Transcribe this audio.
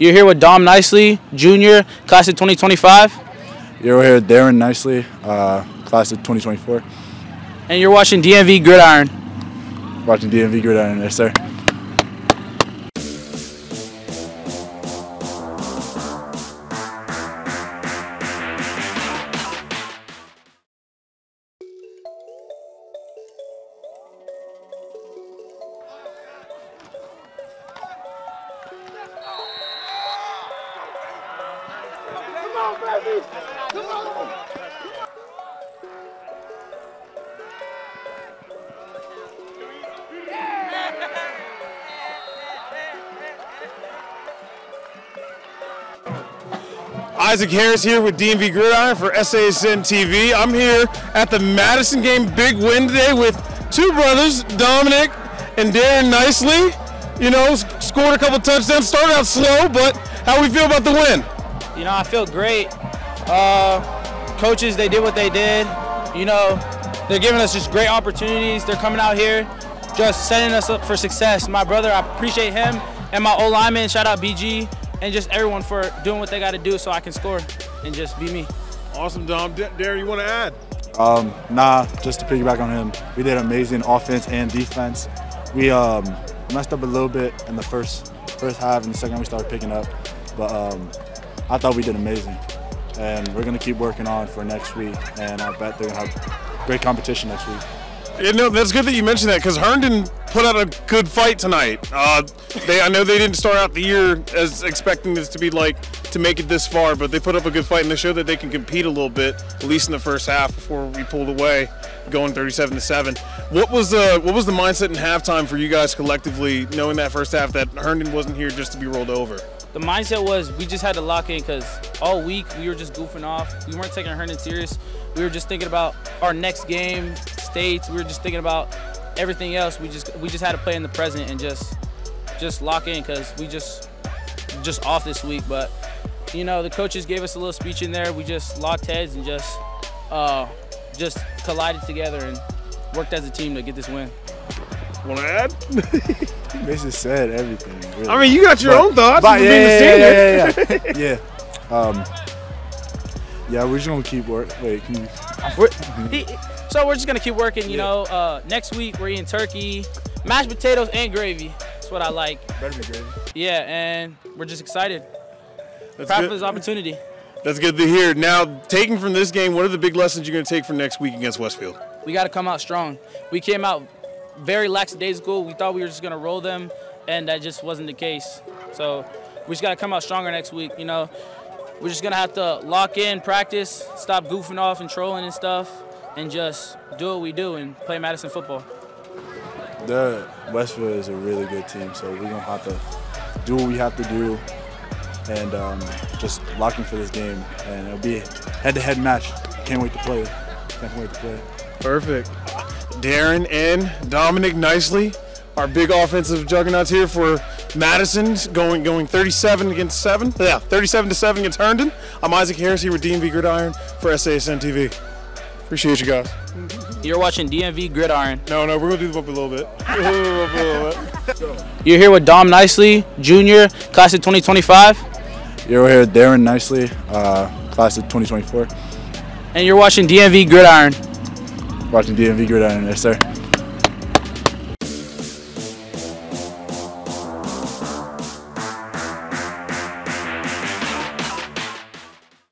You're here with Dom Knicely, Junior, class of 2025. You're here with Darren Knicely, uh, class of 2024. And you're watching DMV Gridiron. Watching DMV Gridiron, yes sir. Isaac Harris here with DMV Gridiron for SASN TV. I'm here at the Madison game big win today with two brothers, Dominic and Darren Knicely. You know, scored a couple touchdowns, started out slow, but how we feel about the win? You know, I feel great. Uh, coaches, they did what they did. You know, they're giving us just great opportunities. They're coming out here, just setting us up for success. My brother, I appreciate him, and my old lineman, shout out BG, and just everyone for doing what they got to do so I can score and just be me. Awesome, Dom. D Darren, you want to add? Um, nah, just to piggyback on him, we did amazing offense and defense. We um, messed up a little bit in the first first half, and the second we started picking up. But um, I thought we did amazing, and we're gonna keep working on for next week. And I bet they're gonna have great competition next week. Yeah, no, that's good that you mentioned that because Herndon put out a good fight tonight. Uh, they, I know they didn't start out the year as expecting this to be like to make it this far, but they put up a good fight and they showed that they can compete a little bit, at least in the first half before we pulled away, going 37 to seven. What was the what was the mindset in halftime for you guys collectively, knowing that first half that Herndon wasn't here just to be rolled over? The mindset was we just had to lock in because all week we were just goofing off. We weren't taking Herndon serious. We were just thinking about our next game, states. We were just thinking about everything else. We just we just had to play in the present and just just lock in because we just just off this week. But you know the coaches gave us a little speech in there. We just locked heads and just uh, just collided together and worked as a team to get this win. Want to add? Basically said everything. Really. I mean, you got your But- own thoughts. But you yeah, yeah, yeah, yeah, yeah. Um, yeah, we're just gonna keep working. Wait, can you? We're, so we're just gonna keep working. You know, uh, next week we're eating turkey, mashed potatoes, and gravy. That's what I like. Better be gravy. Yeah, and we're just excited. That's Proud good. for this opportunity. That's good to hear. Now, taking from this game, what are the big lessons you're going to take for next week against Westfield? We got to come out strong. We came out very lackadaisical. We thought we were just gonna roll them, and that just wasn't the case. So we just got to come out stronger next week. You know, we're just gonna have to lock in, practice, stop goofing off and trolling and stuff, and just do what we do and play Madison football. The Westfield is a really good team, so we're gonna have to do what we have to do, and um, just locking for this game. And it'll be head-to-head match. Can't wait to play it. Can't wait to play it. Perfect. Darren and Dominic Knicely. Our big offensive juggernauts here for Madison, going going 37 against 7. Yeah, 37 to 7 against Herndon. I'm Isaac Harris here with DMV Gridiron for SASN TV. Appreciate you guys. You're watching DMV Gridiron. No, no, we're going to do the bump a little bit. A little bit, a little bit. You're here with Dom Knicely, Junior, class of 2025, You're here with Darren Knicely, uh, class of 2024. and you're watching DMV Gridiron. Watching DMV Gridiron, yes sir.